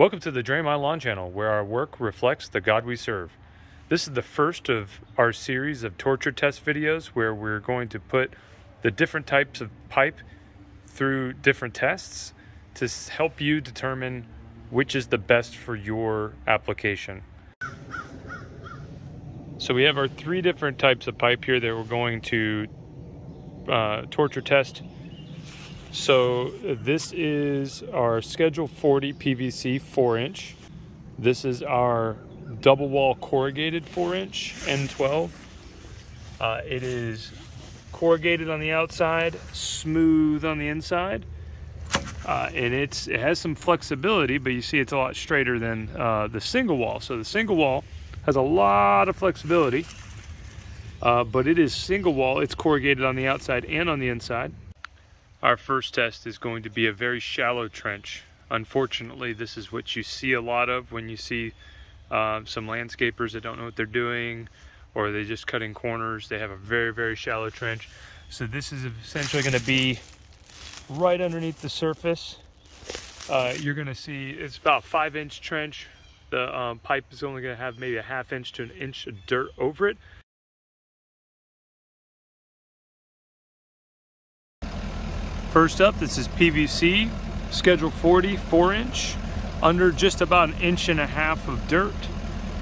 Welcome to the Drain My Lawn Channel, where our work reflects the God we serve. This is the first of our series of torture test videos where we're going to put the different types of pipe through different tests to help you determine which is the best for your application. So we have our three different types of pipe here that we're going to uh, torture test so this is our Schedule 40 PVC 4 inch. This is our double wall corrugated 4 inch N12. Uh, it is corrugated on the outside, smooth on the inside. Uh, and it's it has some flexibility, but you see it's a lot straighter than uh, the single wall. So the single wall has a lot of flexibility, uh, but it is single wall. It's corrugated on the outside and on the inside. Our first test is going to be a very shallow trench. Unfortunately, this is what you see a lot of when you see uh, some landscapers that don't know what they're doing or they're just cutting corners. They have a very, very shallow trench. So this is essentially going to be right underneath the surface. Uh, you're going to see it's about five inch trench. The um, pipe is only going to have maybe a half inch to an inch of dirt over it. First up, this is PVC, Schedule 40, 4 inch, under just about an inch and a half of dirt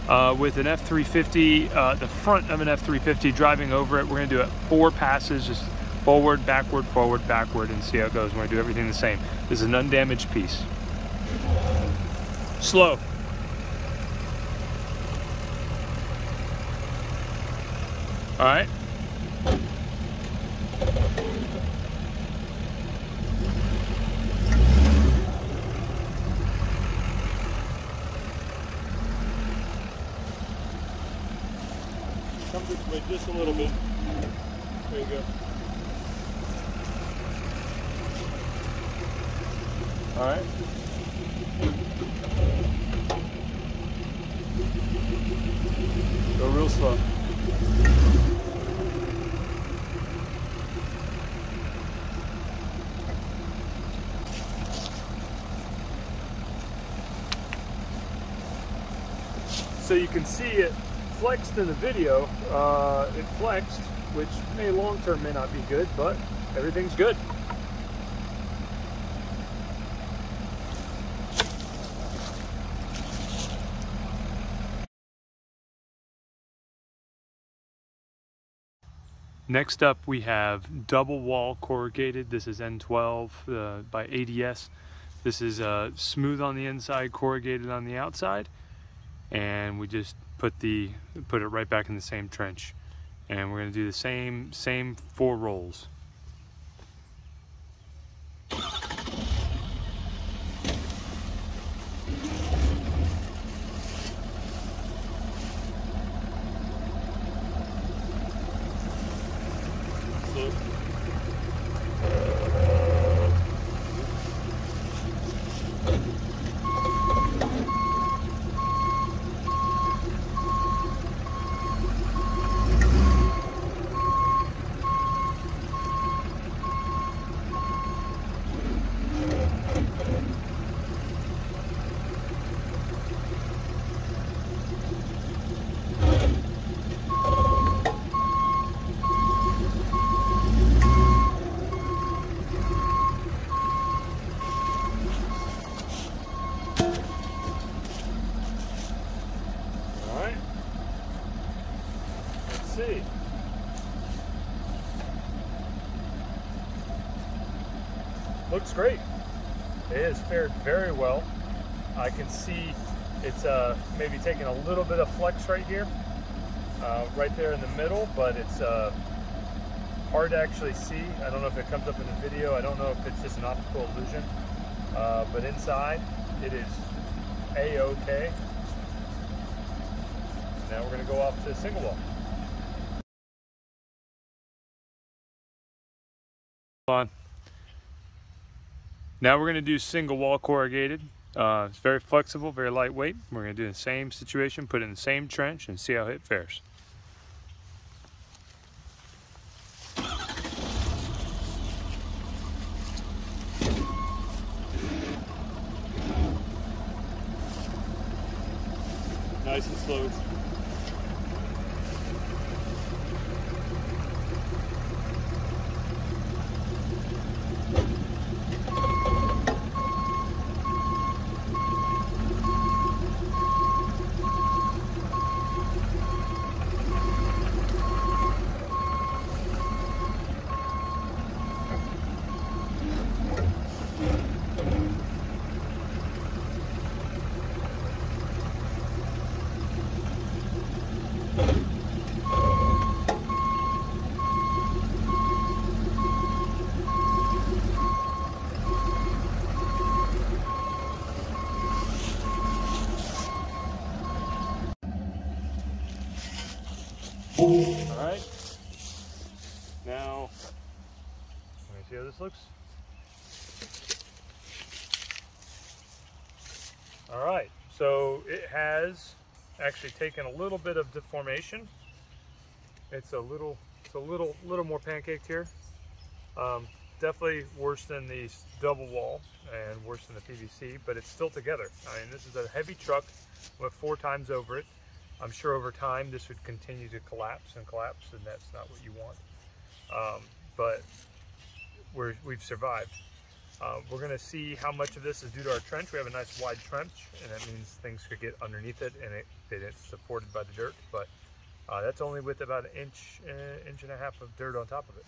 uh, with an F350, uh, the front of an F350 driving over it. We're gonna do it four passes, just forward, backward, forward, backward, and see how it goes. We're gonna do everything the same. This is an undamaged piece. Slow. All right. Come this just a little bit. There you go. All right. Go real slow. So you can see it flexed in the video. Uh, it flexed, which may long term may not be good, but everything's good. Next up we have double wall corrugated. This is N12 uh, by ADS. This is uh, smooth on the inside, corrugated on the outside. And we just put the put it right back in the same trench. And we're going to do the same same four rolls see. Looks great. It has fared very well. I can see it's uh, maybe taking a little bit of flex right here, uh, right there in the middle, but it's uh, hard to actually see. I don't know if it comes up in the video. I don't know if it's just an optical illusion, uh, but inside it is a-okay. Now we're gonna go off to single wall. On. Now we're going to do single wall corrugated. Uh, it's very flexible, very lightweight. We're going to do the same situation, put in the same trench and see how it fares. nice and slow. All right. Now, let me see how this looks. All right, so it has actually taken a little bit of deformation. It's a little, it's a little, little more pancaked here. Um, definitely worse than the double wall and worse than the PVC, but it's still together. I mean, this is a heavy truck with four times over it. I'm sure over time this would continue to collapse and collapse, and that's not what you want. Um, but we're, we've survived. Uh, we're going to see how much of this is due to our trench. We have a nice wide trench, and that means things could get underneath it, and it, it's supported by the dirt. But uh, that's only with about an inch, uh, inch and a half of dirt on top of it.